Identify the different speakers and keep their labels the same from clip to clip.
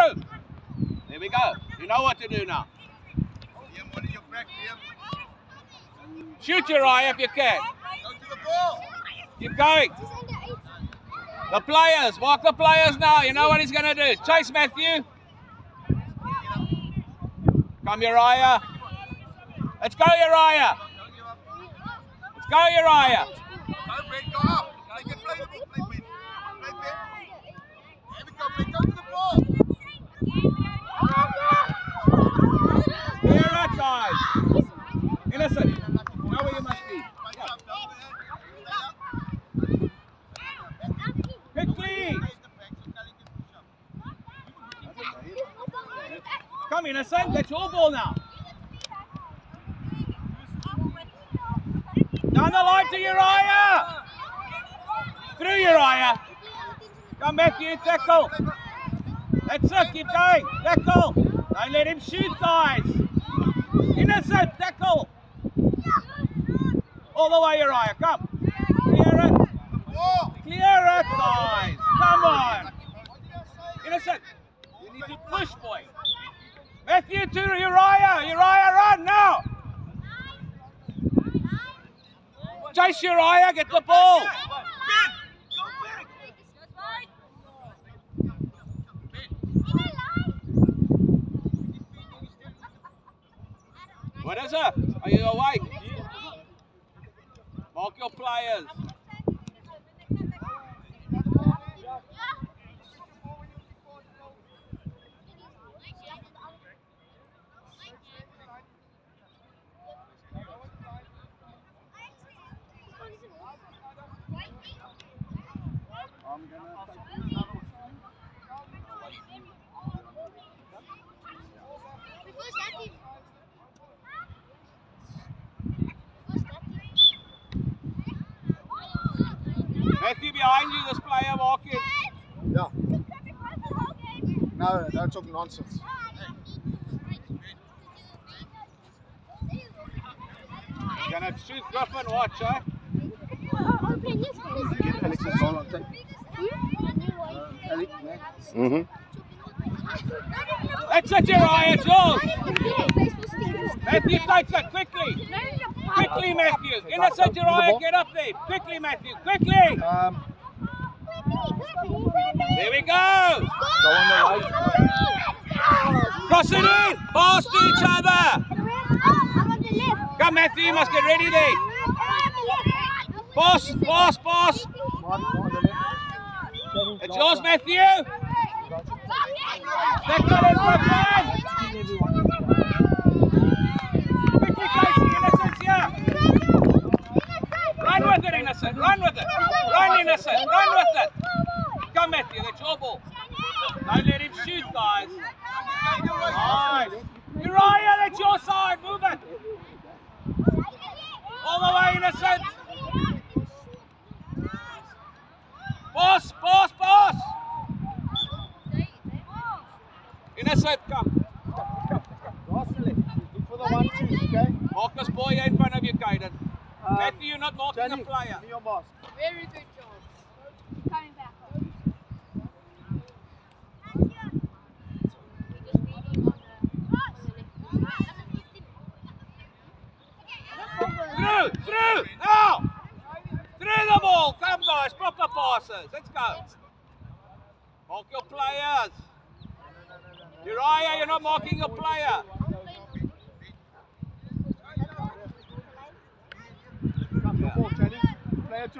Speaker 1: through. There we go. You know what to do now. Shoot your eye if you can. Keep going. The players, walk the players now. You know what he's going to do. Chase Matthew. Come Uriah. Let's go Uriah. Let's go Uriah.
Speaker 2: Go, Ben, go up. Go get play the ball. Play, Ben. Play, Ben. There we go, Ben. Go to the ball.
Speaker 1: Clear it, guys. Innocent. You where you must be. Quickly.
Speaker 2: Back.
Speaker 1: Come ball now. Down the line to Uriah. Through Uriah. Come Matthew. Tackle. That's it. Keep going. Tackle. Don't let him shoot, guys. Innocent. Tackle. All the way, Uriah. Come. Clear it. Clear it, guys. Come on. Innocent. You need to push, boy. Matthew to Uriah. Uriah, run now. Chase Uriah. Get the ball. What is it? Are you awake? Mark your players. Matthew behind you, this player walking.
Speaker 2: Yeah. No, don't talk nonsense.
Speaker 1: you Gonna shoot Griffin, watch, eh?
Speaker 2: Get Alex's ball on tape. Alex, man.
Speaker 3: Mm-hmm.
Speaker 1: That's it, Uriah, it's yours. Matthew takes it, quickly. Quickly, Matthew. Innocent Uriah, get up there. Quickly, Matthew, quickly.
Speaker 2: Um,
Speaker 1: There we go.
Speaker 2: go on the right.
Speaker 1: Cross it in. Pass to each other. Come, Matthew, you must get ready there. Pass, pass, pass.
Speaker 2: On.
Speaker 1: It's yours, Matthew. Tackle it, Griffin. Quickly, Casey, Innocent's here. Run with it, Innocent. Run with it. Run, Innocent. Run with it. Come, Matthew. That's your ball. Don't let him shoot, guys. Nice. Uriah, that's your side. Move it. All the way, Innocent. Boss, boss, boss. Innocent, come.
Speaker 2: Cross the left. Look for the one, two, okay?
Speaker 1: Marcus Boy in front of you, Caden.
Speaker 2: Um,
Speaker 1: Matthew, you're not marking
Speaker 2: Jenny,
Speaker 1: a player.
Speaker 2: give me your mask.
Speaker 4: Very good job. Coming back.
Speaker 1: Through, through, now. Through the ball. Come, guys. Proper passes. Let's go. Mark your players. Uriah, you're not marking your player.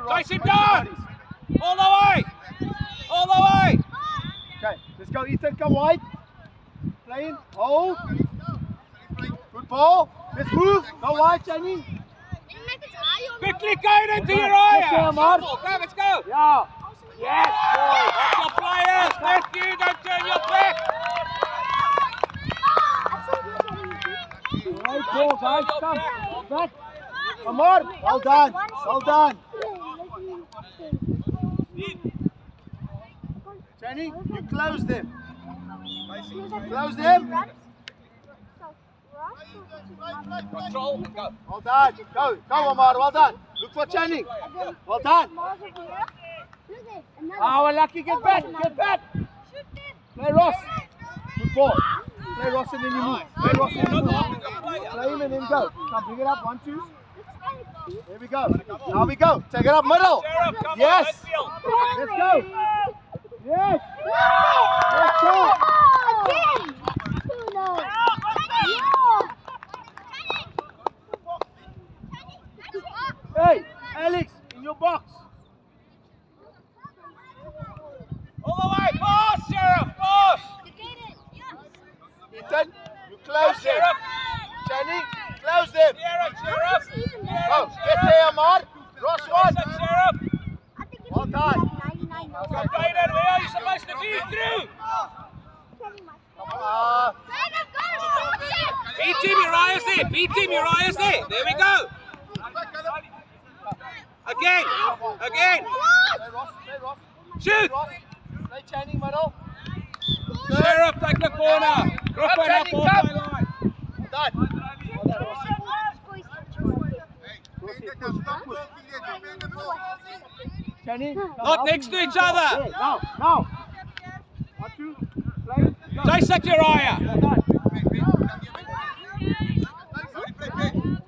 Speaker 1: Chase him down. All the way. All the way.
Speaker 2: Okay, let's go, Ethan. Come wide. Playing. Hold. Good ball. Let's move. Go wide, Jenny.
Speaker 1: Quickly, Caden to
Speaker 2: Good
Speaker 1: Uriah.
Speaker 2: job, Mark.
Speaker 1: Come, let's go.
Speaker 2: Yeah. Yes,
Speaker 1: Mark your players. Matthew, don't turn your back.
Speaker 2: boy. Right ball, guys. Come. Back. Come on. Well done. Well done. Jenny, you close them. Close them.
Speaker 1: Control. Go.
Speaker 2: Well done. Go. Go, Omar. Well done. Look for Jenny. Well done. Ah, oh, we're lucky. Get back. Get back. Play Ross. Good ball. Play Ross and then you move. Play Ross and then you move. Play him and then go. Come, bring it up. One, two. There we go. Now we go. Take it up middle. Yes. Let's go. Yes. Let's go.
Speaker 4: Again! Who knows?
Speaker 2: Hey, Alex, in your box.
Speaker 1: All the way, pass, Sheriff, pass.
Speaker 2: Ethan, you close
Speaker 1: Pass,
Speaker 2: them.
Speaker 1: Sheriff.
Speaker 2: Channing, close them.
Speaker 1: Clear it, Sheriff.
Speaker 2: Go, get there, Amar. Ross one.
Speaker 1: Pass it, Sheriff.
Speaker 2: Well done.
Speaker 1: Kaiden, where are you supposed to be? Through.
Speaker 2: Uh,
Speaker 1: B team Uriah's there. B team Uriah's there. There we go. Again. Again.
Speaker 2: play Ross, play Ross.
Speaker 1: Shoot.
Speaker 2: Ross, play Channing middle.
Speaker 1: Sheriff, take the corner. Drop it up off my line.
Speaker 2: Done. Well done, Ross. Channing. come
Speaker 1: Not next to each other.
Speaker 2: Yeah, now, now. One, two, play. Go.
Speaker 1: Chase it, Uriah.
Speaker 2: Well done.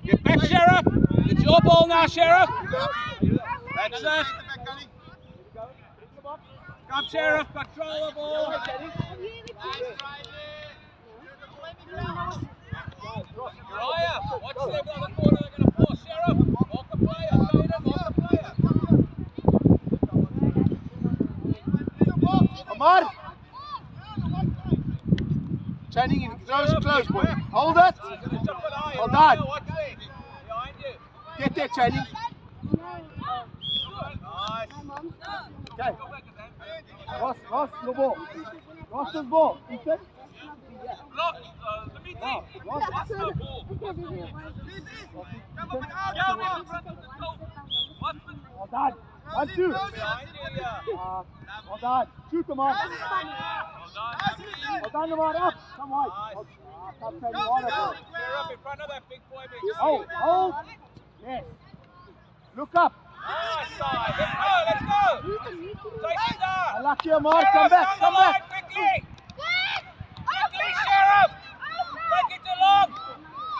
Speaker 1: Get back, Sheriff. It's your ball now, Sheriff. That's it. Come, Sheriff. Control the ball. Uriah, watch them on the corner. They're going to force Sheriff. Walk the player. Kaiden, walk the player.
Speaker 2: Amar. Channing, you throw us close, boy. Hold it. Well done.
Speaker 1: Watch there. Behind you.
Speaker 2: Get there, Channing. Okay. Ross, Ross, your ball. Ross's ball. Ethan.
Speaker 1: Look, uh, the meeting.
Speaker 2: Now, Ross.
Speaker 1: What's the ball?
Speaker 2: Well done. One, two.
Speaker 1: behind you? Yeah.
Speaker 2: Uh, well done. Shoot them on.
Speaker 1: Well done.
Speaker 2: Well done, Amar. Up. Come on. Uh, come, Channing. On it.
Speaker 1: Clear up in front of that big boy.
Speaker 2: Hold, hold. Yes. Look up.
Speaker 1: Nice side. Let's go, let's go. Chase it
Speaker 2: I
Speaker 1: down.
Speaker 2: like you, Amar. Come back. Come back.
Speaker 1: Quickly. Quickly, Sheriff. Take it along.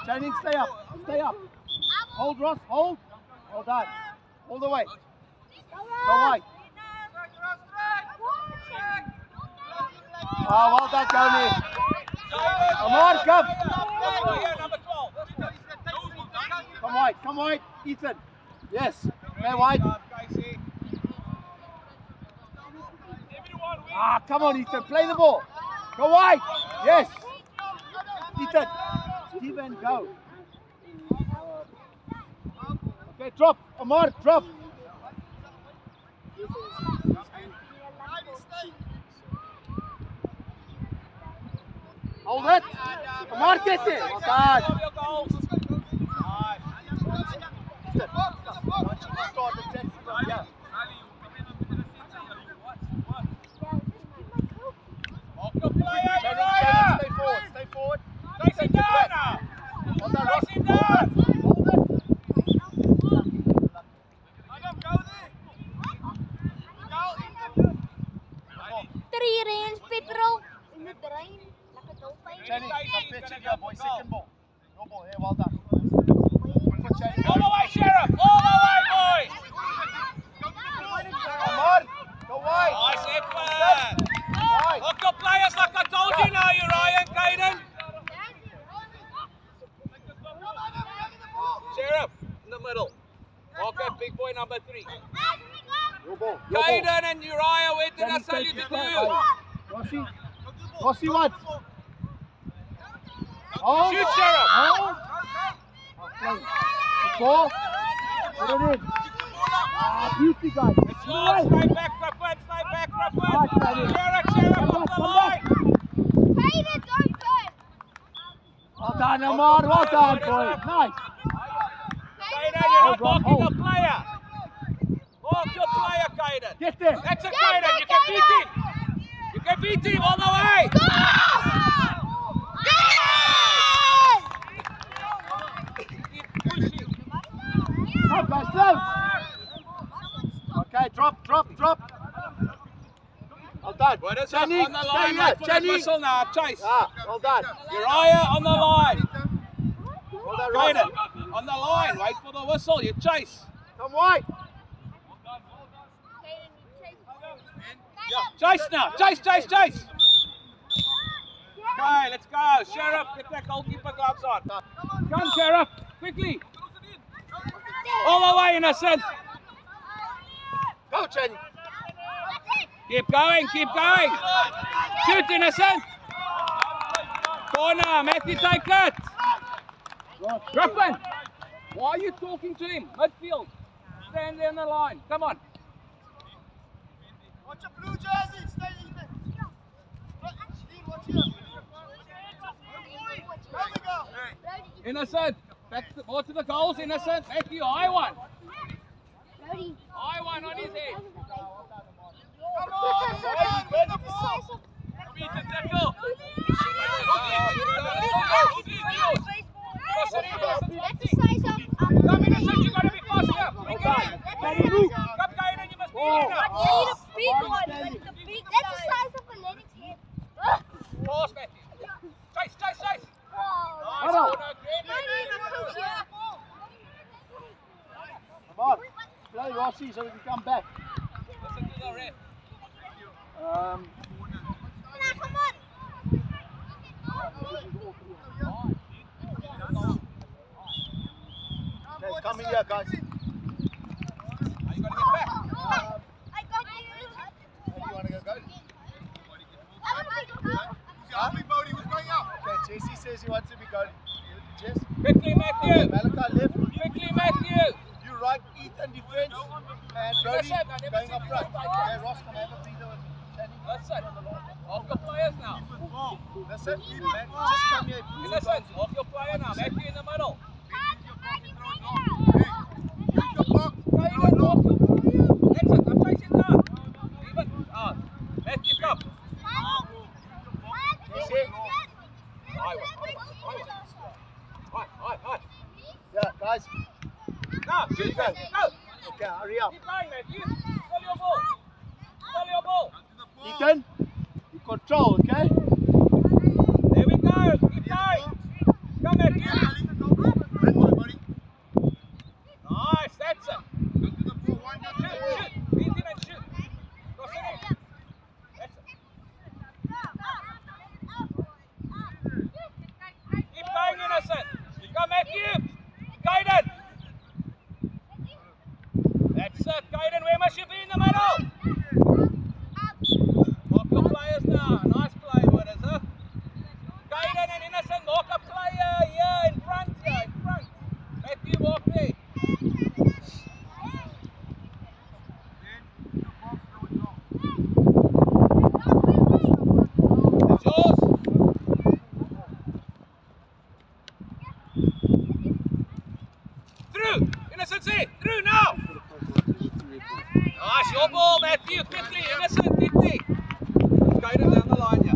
Speaker 2: Channing, stay up. Stay up. Hold, Ross. Hold. Well done. All the way. Go wide. Ah, well done, Tony. Amar, come.
Speaker 1: Oh, yeah, number 12.
Speaker 2: Come wide. Come wide. Ethan. Yes. Play wide.
Speaker 1: Casey.
Speaker 2: Ah, come on, Ethan. Play the ball. Go wide. Yes. Ethan. Steven, go. Okay, drop. Amar, drop. Hold it. Amar, get it. Well done.
Speaker 1: Love your goals. Nice.
Speaker 2: You start the test, yeah.
Speaker 1: Walk the player,
Speaker 2: Channing,
Speaker 1: Uriah.
Speaker 2: Channing, stay forward. Stay forward.
Speaker 1: Chase him down now.
Speaker 2: Well done, Ross.
Speaker 1: Chase him down.
Speaker 2: Hold it.
Speaker 4: Drie range petrol in the terrein. Lekker dolfijn.
Speaker 2: Channing, come pitch it here, boy. Second ball. Your ball. Here, well done. For Channing.
Speaker 1: All the way, Sheriff. All the way, boys.
Speaker 2: Come on. Go wide.
Speaker 1: Nice effort.
Speaker 2: Wide.
Speaker 1: Walk your players like I told you now, Uriah and Caden. Sheriff, in the middle. Walk big boy number three.
Speaker 2: Your ball. Your ball.
Speaker 1: Caden and Uriah, where did I tell you to do?
Speaker 2: Rossi. Rossi, what? Oh.
Speaker 1: Shoot, Sheriff.
Speaker 2: Oh. Okay. Good ball. Put it in. Ah, beauty, guys.
Speaker 1: It's long, stay back, Griffin, stay back,
Speaker 2: Right,
Speaker 1: Griffin.
Speaker 2: Channing.
Speaker 1: Sheriff, Sheriff,
Speaker 2: Come
Speaker 1: the line.
Speaker 2: back.
Speaker 4: Hayden, don't.
Speaker 2: Well done, Amar. Well done, boy. Nice.
Speaker 1: Caden, you're not
Speaker 2: Hold, Ross,
Speaker 1: walking
Speaker 2: hold.
Speaker 1: the player. Walk your player, Caden.
Speaker 2: Get there.
Speaker 1: That's it,
Speaker 4: Go,
Speaker 1: Caden.
Speaker 4: go,
Speaker 1: You can beat him. You can beat him all the way. Keep pushing.
Speaker 2: Come, guys, slow. Okay, drop, drop, drop. Well Well done.
Speaker 1: What is
Speaker 2: Jenny,
Speaker 1: on the line?
Speaker 2: here.
Speaker 1: Wait for the
Speaker 2: Jenny.
Speaker 1: whistle now. Chase.
Speaker 2: Ah, well done.
Speaker 1: Uriah on the line.
Speaker 2: Well done, Ross.
Speaker 1: Caden on the line. Wait for the whistle. You chase.
Speaker 2: Come wide.
Speaker 1: Chase now. Chase, chase, chase. Okay, let's go. Sheriff, get that goalkeeper gloves on. Come, Sheriff. Quickly. All the way, innocent.
Speaker 2: Go, Jenny.
Speaker 1: Keep going, keep going. Shoot, innocent. Corner, Matthew, take it. Griffin, why are you talking to him? Midfield. Stand there in the line. Come on.
Speaker 2: Watch your blue jersey. Stay in there. Steve, watch here. There we go.
Speaker 1: Innocent. Back to, more to the goals, innocent. Matthew, high one.
Speaker 4: Brody.
Speaker 1: High one on his head.
Speaker 2: Play Rossi so we can come back. Um,
Speaker 4: Now, come on.
Speaker 2: okay, come in here, guys.
Speaker 1: Now you gotta get back.
Speaker 4: I got you.
Speaker 2: You want to go go?
Speaker 4: I want to go.
Speaker 2: Okay, Jesse says he wants to be going. Jess?
Speaker 1: Quickly, Matthew.
Speaker 2: Malachi left.
Speaker 1: Quickly, Matthew.
Speaker 2: You right, Ethan defense, and Brody
Speaker 1: Listen, I never
Speaker 2: going up front. Okay. Ross can have a breather with Channing.
Speaker 1: Listen. Off your players now.
Speaker 2: Listen, man, just come here.
Speaker 1: Innocent. Off your player now. Matthew in the middle. Caden, off your That's it. I'm chasing down. Even. Ah. Matthew, come.
Speaker 2: Jesse?
Speaker 1: High one. High one. High, high, high.
Speaker 2: Yeah, guys.
Speaker 1: Now, shoot,
Speaker 2: go.
Speaker 1: Matthew. Go.
Speaker 2: Okay, hurry up.
Speaker 1: Keep going, Matthew. Pull your ball. Pull your ball.
Speaker 2: Ethan, you control, okay?
Speaker 1: There we go. Keep going. Come, Matthew. Nice. That's it. Shoot, shoot. Beat him and shoot. Cross it in. That's it. Keep going, innocent. Come, Matthew. Caden. That's it. Caden, where must you be in the middle? Walk your players now. Nice play, what is it? Caden and innocent, walk a player here in front, here in front. Matthew, walk there. It's yours. Through. Innocent, say. Through now. Nice, your ball, Matthew. Quickly, innocent, quickly. Caden down the line, yeah.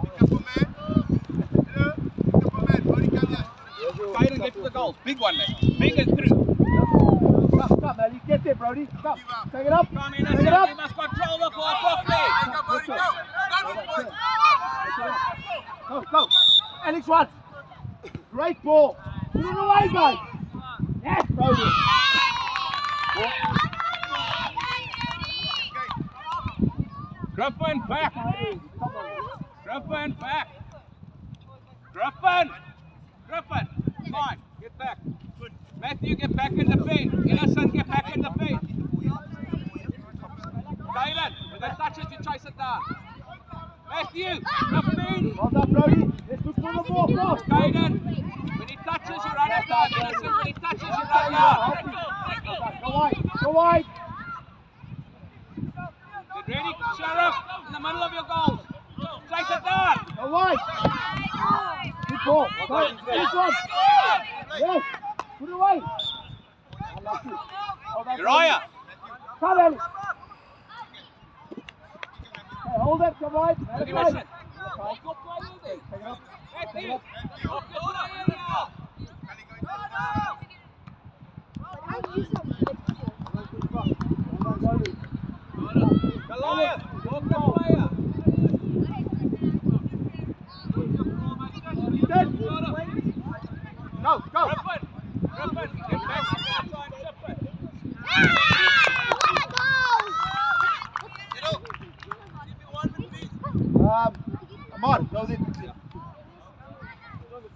Speaker 1: Caden, get to the goals. Big one, man. Big and through.
Speaker 2: Come, come, Ali, get there, Brody. Come, take it up.
Speaker 1: Come,
Speaker 2: Take it
Speaker 1: innocent.
Speaker 2: up.
Speaker 1: You must control the ball properly.
Speaker 2: Go. Alex Watts. Great ball. Put it away, guys. Yes, Brody.
Speaker 1: Griffin, back.
Speaker 2: Come on.
Speaker 1: Griffin, back. Griffin. Griffin. Fine. Get back. Matthew, get back in the paint. Innocent, get back in the paint. Caden, when they touch it, you chase it down. Matthew, Griffin.
Speaker 2: Well done, Brody. Let's look for the ball first.
Speaker 1: Caden, when he touches, you run it down. Innocent, when he touches, you run down.
Speaker 2: Go wide. Go wide.
Speaker 1: Get ready, Sheriff, in the middle of your goals. Chase it down.
Speaker 2: Go wide. Good ball. Go. Alex Watts. Yes. Put it away. I like it. Oh,
Speaker 1: Uriah.
Speaker 2: Come, Alex. Hey, hold it. Come wide. Alex wide.
Speaker 1: Innocent. Walk your player.
Speaker 2: Take it up.
Speaker 1: Matthew, walk your player now.
Speaker 2: Well done, Brody.
Speaker 1: Goliath, walk the player.
Speaker 2: Um, Amar, go there quickly.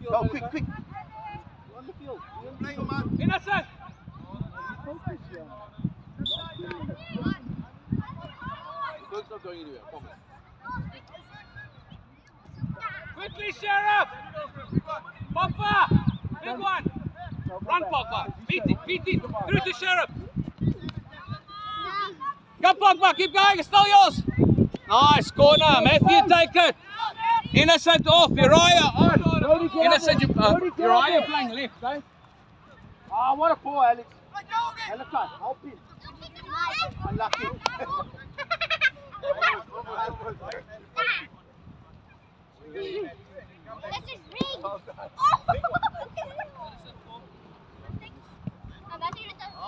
Speaker 2: Go quick, quick.
Speaker 1: Innocent.
Speaker 3: It's not going anywhere, I promise.
Speaker 1: Quickly, Sheriff. Pogba. Big one. Run, Pogba. Beat it. Beat it. Through to Sheriff. Go, Pogba. Keep going. It's still yours. Nice corner. Matthew, take it. Innocent off. Uriah on.
Speaker 2: Brody, get up
Speaker 1: Innocent,
Speaker 2: there.
Speaker 1: you, uh,
Speaker 2: Brody, get up
Speaker 1: Uriah playing left, eh?
Speaker 2: Ah, what a ball, Alex. Alex, help him. Unlucky.
Speaker 4: This is rigged. Oh.
Speaker 2: Off the man. Go with him.
Speaker 1: Oh.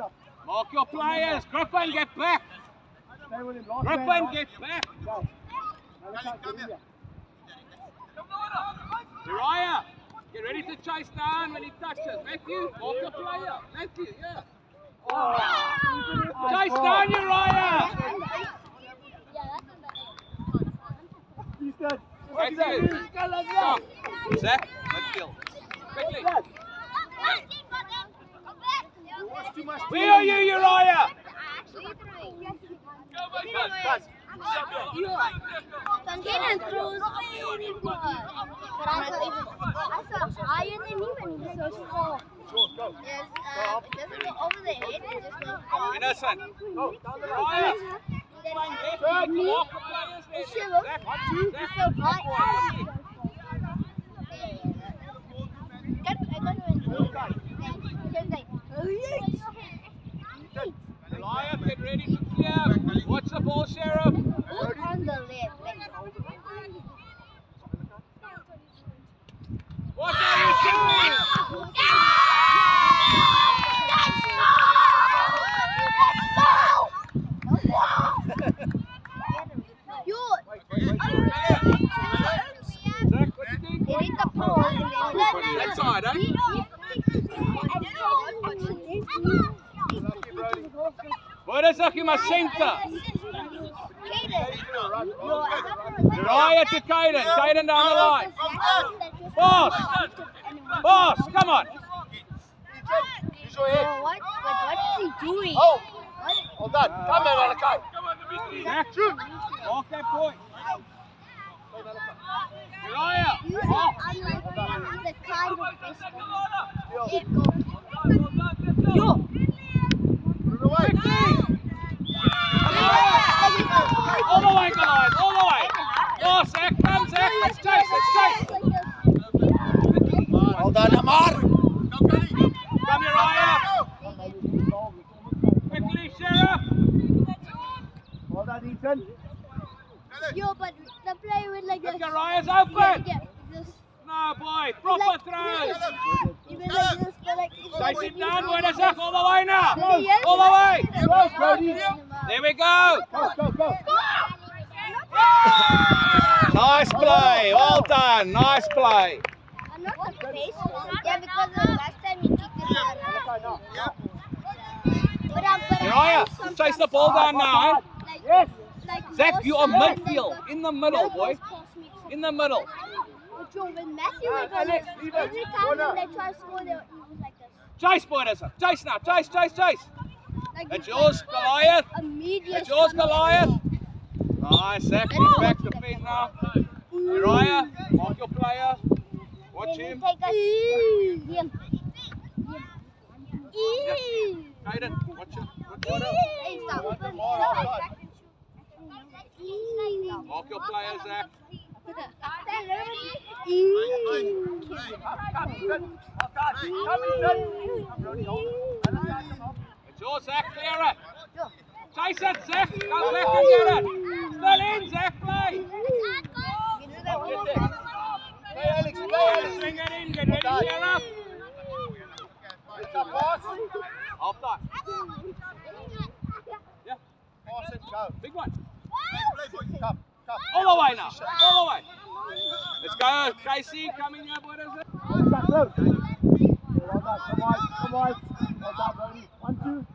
Speaker 2: Up.
Speaker 1: Mark your players. Griffin, get back.
Speaker 2: Man,
Speaker 1: get back. Uriah, get ready to chase down when he touches. Matthew, walk the player. Matthew, yeah. Chase down, Uriah.
Speaker 2: Ethan.
Speaker 1: Matthew. Stop. Zach, midfield. Quickly.
Speaker 2: Watch too
Speaker 1: Where are you, Uriah?
Speaker 4: Kaden throws very far. But I saw even I saw higher than me when he was so small. Yes, uh, it doesn't go over the head, it just goes far.
Speaker 1: Innocent.
Speaker 2: Go, down the
Speaker 1: Uriah.
Speaker 2: line.
Speaker 1: Playing left, you need to walk the players there.
Speaker 4: He should
Speaker 1: Zach,
Speaker 4: look.
Speaker 1: Zach,
Speaker 4: He's so bright.
Speaker 1: Zach.
Speaker 4: Got- I got him in the- He was like, "Oh, yes."
Speaker 1: Uriah, get ready to clear. Watch the ball, Sheriff.
Speaker 4: Who's on the left? Like,
Speaker 1: What are you doing?
Speaker 4: Yo,
Speaker 1: Zach, what you doing?
Speaker 4: they hit the pole and then
Speaker 1: That side, eh? What is that in my center? Uriah to Caden. Caden down the line. Boss! Boss, come on.
Speaker 2: Use your head.
Speaker 4: What? But what is he doing?
Speaker 2: Oh,
Speaker 4: What?
Speaker 2: well done. Come on, Malachi.
Speaker 1: Zach, shoot. Walk that point. Uriah.
Speaker 4: You
Speaker 1: Oh.
Speaker 4: are unlike the kind of baseball. It goes. Yo!
Speaker 2: Put it away.
Speaker 1: All the way, guys. All the way. Oh, Zach, come, Zach. Let's chase. Let's chase.
Speaker 2: Well done, Amar.
Speaker 1: Come, Uriah. Quickly, Sheriff.
Speaker 2: Well done, Ethan.
Speaker 4: Yo, but the play with like
Speaker 1: Look,
Speaker 4: this.
Speaker 1: Uriah's open.
Speaker 4: yeah, this.
Speaker 1: No, boy. Proper
Speaker 4: this.
Speaker 1: throws.
Speaker 4: Even like this, but like it's
Speaker 1: Chase it down, boy. Zach, all the way now.
Speaker 4: There's
Speaker 1: All the way.
Speaker 2: Go, Brody.
Speaker 1: There we go.
Speaker 2: Go, go, go.
Speaker 1: Nice play. Well done. Nice play.
Speaker 4: I'm not the face. Yeah, because the last time he kicked it out.
Speaker 2: Malachi.
Speaker 4: But I'm, but
Speaker 1: Uriah, chase the ball down now, eh?
Speaker 4: Like,
Speaker 2: Yes.
Speaker 4: like
Speaker 1: Zach, you are
Speaker 4: of them, they
Speaker 1: midfield. In the middle, boy.
Speaker 4: just pass me to-
Speaker 1: In the middle.
Speaker 4: Yo, when Matthew was on
Speaker 2: Alex,
Speaker 4: it,
Speaker 2: it.
Speaker 4: every time when they try to score, they, was like this.
Speaker 1: Chase, boy. That's Chase now. Chase, chase, chase.
Speaker 4: Like he's
Speaker 1: yours, Goliath. That's yours. Goliath. Nice, Zach. Get back to feet now. Uriah, mark your player. Watch him.
Speaker 4: take a- Him. Him.
Speaker 1: Caden, watch him. Watch him. Mark your player, Zach. It's yours, Zach. Clear it. Chase Zach. Come Come back and get it. Still in, Zach, play.
Speaker 2: Play Alex, play Alex.
Speaker 1: Swing it in, get ready, Sheriff.
Speaker 2: Pick up pass.
Speaker 3: Half time.
Speaker 1: Yeah,
Speaker 2: Pass and go.
Speaker 1: big one.
Speaker 2: Come, come.
Speaker 1: All the way now. All the way. Let's go. Casey, coming here. What is it?
Speaker 2: Come wide, come done, One, two.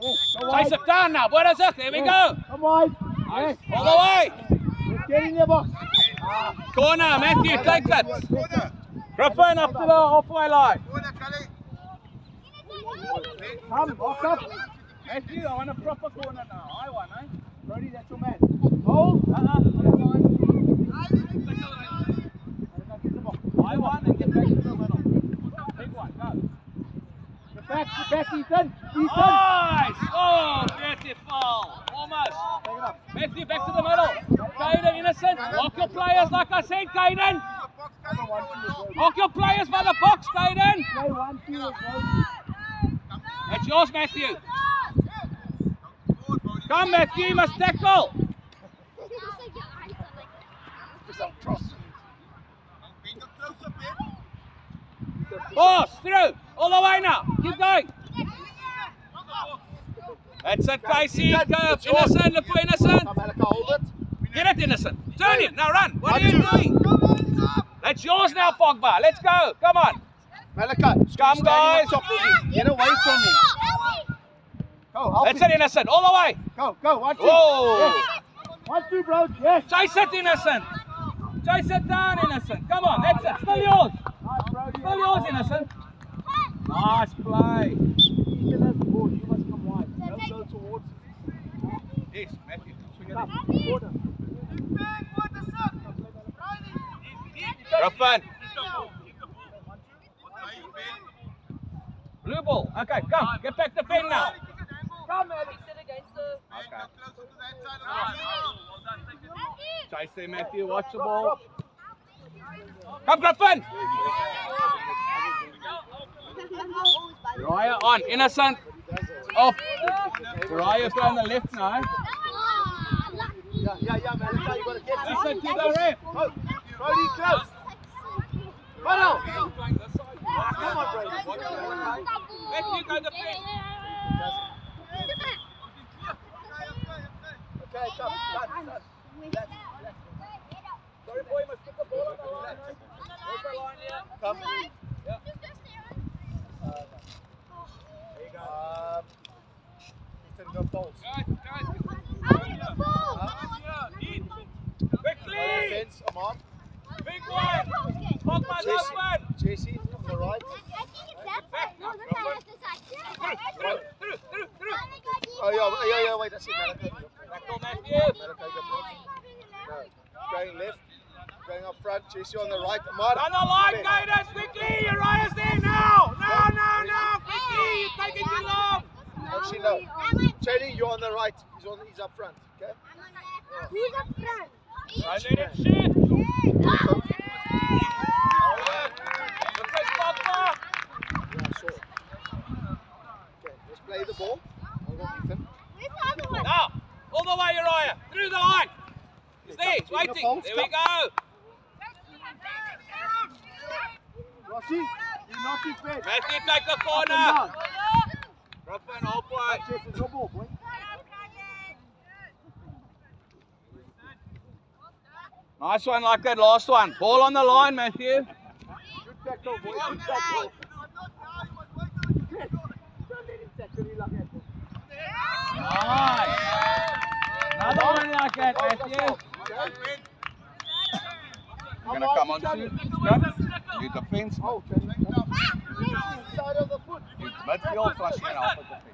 Speaker 2: Yes.
Speaker 1: Chase it down now. What is it? There we go.
Speaker 2: Come wide. Yes.
Speaker 1: All the way.
Speaker 2: Get in your box.
Speaker 1: Corner, Matthew, take that. Griffin up to the halfway line.
Speaker 2: come, walk up.
Speaker 1: Matthew, I want a proper corner now. I want, eh?
Speaker 2: Brody, that's your man. Hold. The box.
Speaker 1: I want and get back to the middle. Big one, go.
Speaker 2: Get back, get back, Ethan. Ethan.
Speaker 1: Nice! Oh, beautiful. Almost.
Speaker 2: Take it up.
Speaker 1: Matthew, back to the middle. Caden, innocent. Walk your players like I said, Caden.
Speaker 2: Come on, one, two, go.
Speaker 1: Walk your players by the box, Caden.
Speaker 2: Play one, two, go.
Speaker 1: That's yours, Matthew. Come, Matthew, you must tackle. Pass through. All the way now. Keep going. That's it, Casey. Curve. Innocent, look for Innocent.
Speaker 2: Come, Malika, hold it.
Speaker 1: Get it, Innocent. Turn it. Now run. What are you doing? That's yours now, Pogba. Let's go. Come on.
Speaker 2: Malika,
Speaker 1: Come, guys.
Speaker 2: on top of you. Get away from me. Go, help
Speaker 1: That's it, Innocent. All the way.
Speaker 2: Go, go, one, two. Yes. One, two, bro. Yes.
Speaker 1: Chase it, Innocent. Chase it down, Innocent. Come on. That's it. Still yours.
Speaker 2: Nice, bro.
Speaker 1: Still yours, Innocent. Nice play.
Speaker 2: Ethan has the ball. You must come wide. Don't go towards
Speaker 1: Yes, Matthew. Swing it
Speaker 2: Come,
Speaker 1: in.
Speaker 2: corner.
Speaker 1: Griffin. Blue ball. Okay, come. Get back to Finn now.
Speaker 2: Come, Alex.
Speaker 1: Okay. Chase there, Matthew. Watch the ball. Come, Griffin. Raya on. Innocent. Off. Raya's on the left now.
Speaker 2: Yeah, yeah, yeah, Malika. You got to get
Speaker 1: Innocent to the left.
Speaker 2: Go. Close. Run. Come on, Brody.
Speaker 1: Matthew, go to Finn.
Speaker 2: Okay, come. Done, done. Left, left.
Speaker 1: Sorry, boy. Must put the ball on the line. Over the line here.
Speaker 2: Come.
Speaker 1: Yeah.
Speaker 2: There you go. Um, Ethan, go balls.
Speaker 1: Guys, guys.
Speaker 2: Go
Speaker 1: Quickly.
Speaker 2: defense, I'm on.
Speaker 1: Big one. Pogba's
Speaker 2: Jesse,
Speaker 1: open.
Speaker 2: Jesse, on the right.
Speaker 1: Through, through, through, through.
Speaker 2: Oh, yeah, yeah, yeah, wait, that's it, Malika.
Speaker 1: Tackle Matthew.
Speaker 2: Malika, go balls. No. Going left. Going up front. Jesse on the right. Amar.
Speaker 1: On the line, guidance, quickly. Uriah's there now. No, no, no. Quickly. You're taking too long.
Speaker 2: Actually, no. Cheney, you're on the right. He's on. He's up front. Okay.
Speaker 4: Who's up front?
Speaker 1: Don't let him shoot. Hold it. Look at Pogba.
Speaker 2: Yeah, sure. Okay, let's play the ball. Hold on, Ethan.
Speaker 4: Where's the other one?
Speaker 1: Now, all the way, Uriah. Through the line. He's there. He's waiting. There we go.
Speaker 2: Rossi, you're not too fast.
Speaker 1: Matthew, take the corner.
Speaker 2: down.
Speaker 1: Griffin, halfway.
Speaker 2: Chase is your ball, boy.
Speaker 1: Nice one like that last one. Ball on the line, Matthew.
Speaker 2: Good tackle, boy. Good tackle. Don't let him tackle you like that.
Speaker 1: Nice. You're gonna come on shoot. Go. You defense.
Speaker 2: Oh, okay. Side of the foot.
Speaker 1: You midfield flushing it off the fence.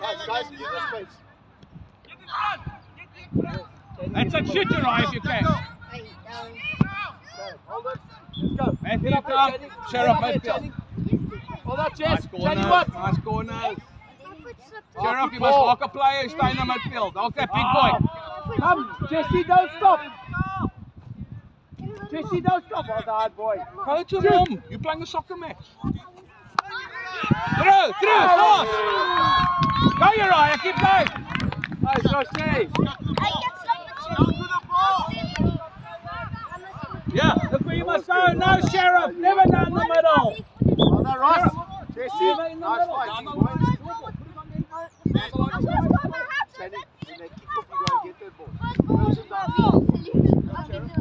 Speaker 2: Guys, guys, give us space.
Speaker 1: That's a shoot, Uriah, if you can.
Speaker 4: Wait,
Speaker 2: hold it. Let's go.
Speaker 1: Matthew,
Speaker 2: Get up
Speaker 1: come.
Speaker 2: there, Jenny.
Speaker 1: Sheriff
Speaker 2: Get up there,
Speaker 1: midfield.
Speaker 2: Jenny. Hold that
Speaker 1: Nice
Speaker 2: chest.
Speaker 1: corners.
Speaker 2: Jenny.
Speaker 1: Nice corners.
Speaker 4: My.
Speaker 1: Sheriff, you must walk a player, stay in the midfield. Okay, big boy. Ah.
Speaker 2: Come, Jesse, don't stop. Jesse, don't stop. Oh, well done, boy.
Speaker 1: Go to mom. You're playing a soccer match. Through, through, pass. Go, Uriah, keep going.
Speaker 3: Nice, Rossi.
Speaker 4: I get some
Speaker 1: Yeah, look where you must go. No, Sheriff. Never down the middle.
Speaker 2: Well done, Ross.
Speaker 1: Never
Speaker 2: JC,
Speaker 1: in the
Speaker 2: nice
Speaker 1: middle.
Speaker 2: fight. Boy. Down.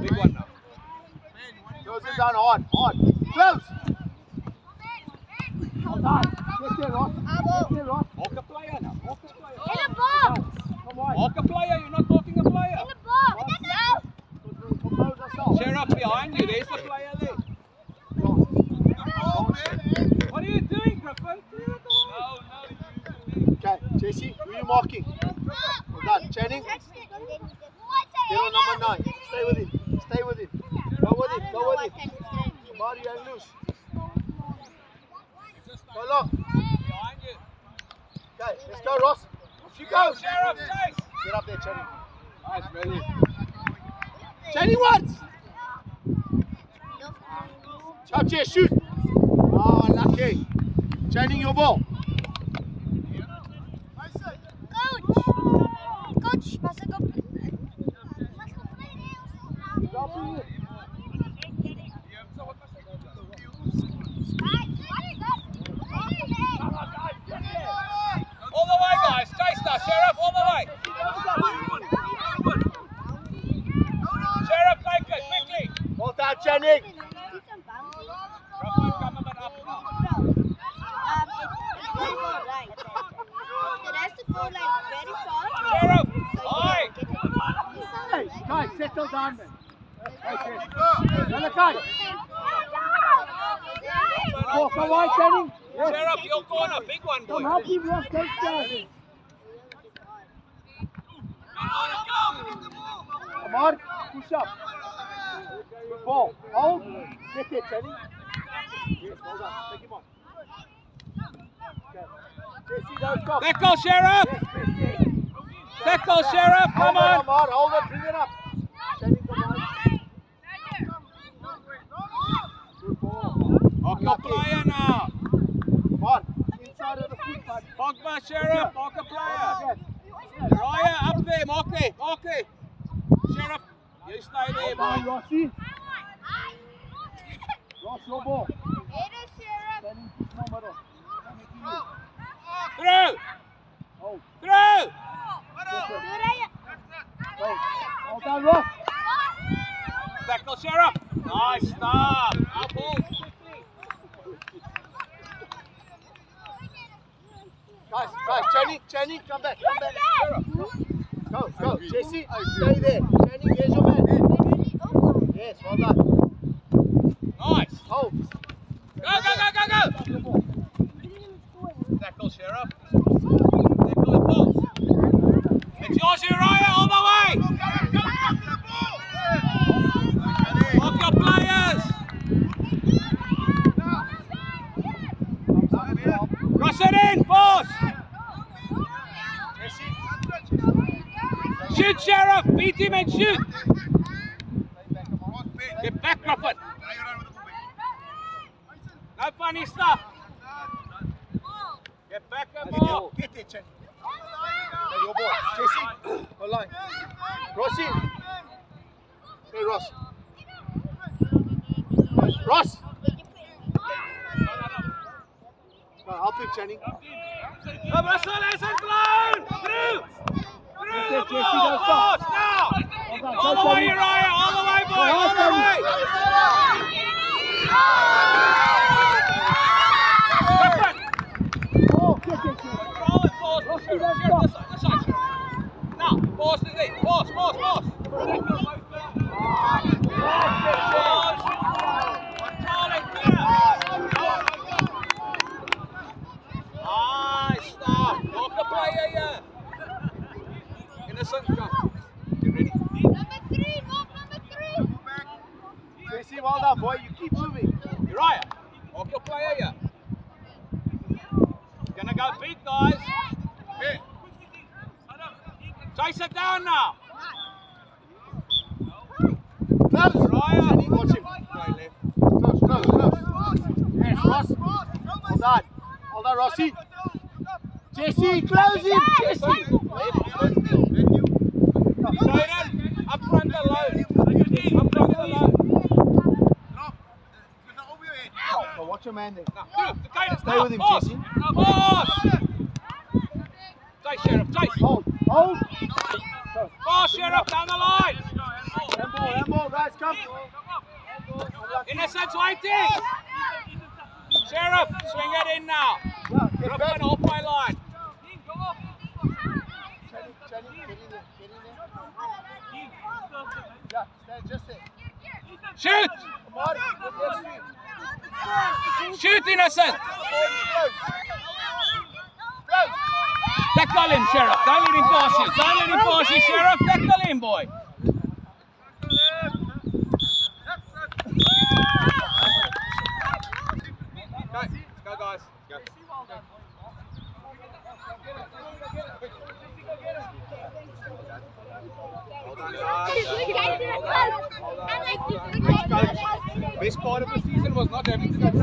Speaker 1: Big one now.
Speaker 2: Close him down hard, hard. Close. Well done. Get there, Ross. Get there, Ross.
Speaker 1: Walk a player now. Walk a player.
Speaker 4: In the box!
Speaker 2: Come on.
Speaker 1: Walk a player. You're not talking a player.
Speaker 4: In the box!
Speaker 2: Ourselves.
Speaker 1: Sheriff behind you. There's the player there. What are you doing, Griffin?
Speaker 2: Okay, who are you marking? Well done. Channing, get on number nine. Stay with him. Stay with him. Go with him. Go with him. Mario and loose. Go long.
Speaker 1: Behind you.
Speaker 2: Okay, let's go, Ross. Off you go.
Speaker 1: Sheriff, chase.
Speaker 2: Get up there, Channing.
Speaker 1: Nice, ready.
Speaker 2: Channing once. Touch here, shoot. Oh, lucky. Channing, your ball.
Speaker 4: Coach! Coach, mas ako...
Speaker 1: All the way, guys. Chase now, Sheriff. All the way. Sheriff, take it quickly.
Speaker 2: Well done, Channing.
Speaker 1: Griffin, come a bit up now. Sheriff, high.
Speaker 2: Hey, guys, settle down, man. Okay. Another guy. Oh, come on, Channing. Yes.
Speaker 1: Sheriff, your corner. Big one,
Speaker 2: Come
Speaker 1: boy.
Speaker 2: help him, Ross. Don't stay. Come on, push up. Good ball. Hold. Get it, Channing. Yes, well done. Take him on. Okay. JC, those go.
Speaker 1: Tackle, Sheriff. Tackle, Sheriff. Come
Speaker 2: Hold it,
Speaker 1: on.
Speaker 2: Hold it. Bring it up. Channing, come on. Good ball.
Speaker 1: Walk your player now.
Speaker 2: Come on. Inside of the foot, bud.
Speaker 1: Pogba, Sheriff. Walk a player. Raya, up there. Mark it. Mark it. Sheriff, you stay there,
Speaker 2: Come
Speaker 1: boy.
Speaker 2: Rossi. Ross, your ball. Channing, push no.
Speaker 1: Through.
Speaker 2: Hold.
Speaker 1: Through.
Speaker 2: Go. Well done, Ross.
Speaker 1: Tackle, Sheriff. Nice stop. Up ball.
Speaker 2: Guys, guys, Channing, Channing, come back, come back. Go, go. JC, stay there. Channing, here's your man. Yes, well done.
Speaker 1: Nice.
Speaker 2: Hold.
Speaker 1: Go, go, go, go, go. Tackle, Sheriff. Shoot, Sheriff. Beat him and shoot. Get back, Crawford. No funny stuff. Get back.
Speaker 2: Get there, Channing. Hey, your ball. JC, hold line. Rossi. Hey, Ross. Ross. Go, help him, Channing.
Speaker 1: The whistle isn't blown. Through. Through
Speaker 2: Yes,
Speaker 1: the
Speaker 2: yes, he
Speaker 1: ball.
Speaker 2: does stop.
Speaker 1: Force now. All the way,
Speaker 2: Channing.
Speaker 1: Uriah. All the way, boy. All the way. Griffin.
Speaker 2: Oh, get there, Channing.
Speaker 1: Control it, force.
Speaker 2: Rossi,
Speaker 1: Sheriff,
Speaker 2: don't
Speaker 1: Sheriff, this side, this force is in. Force, force, force. Force. Control it, clear. Nice stuff. Knock the player here. Innocent, come. You ready?
Speaker 2: JC, well done, boy. You keep moving.
Speaker 1: Uriah, walk your player here. Gonna go big, guys. Here. Chase it down now.
Speaker 2: Close.
Speaker 1: Raya.
Speaker 2: Channing, watch him.
Speaker 1: Right left.
Speaker 2: Close, close, close. Yes, Ross. Well done. Well done, Rossi. JC, close him. JC.
Speaker 1: Left, left.
Speaker 2: stand there.
Speaker 1: Now, through. The guidance.
Speaker 2: With him,
Speaker 1: Pass.
Speaker 2: Jesse.
Speaker 1: Pass. Chase, Sheriff. Chase.
Speaker 2: Hold, hold. Go.
Speaker 1: Pass, Sheriff. Down the line.
Speaker 2: Handball, handball, guys, come.
Speaker 1: Innocence waiting. Sheriff, swing it in now.
Speaker 2: Yeah, get
Speaker 1: Rough
Speaker 2: back.
Speaker 1: off my line.
Speaker 2: Channing, Channing, get in there, get in there. Yeah, stand just there.
Speaker 1: Shoot.
Speaker 2: Marty, look next to you.
Speaker 1: Shoot, Innocent. Tackle him, Sheriff. Don't let him pass you. Don't let him pass you, Sheriff. Tackle him, boy.
Speaker 3: Best part of the season was not having to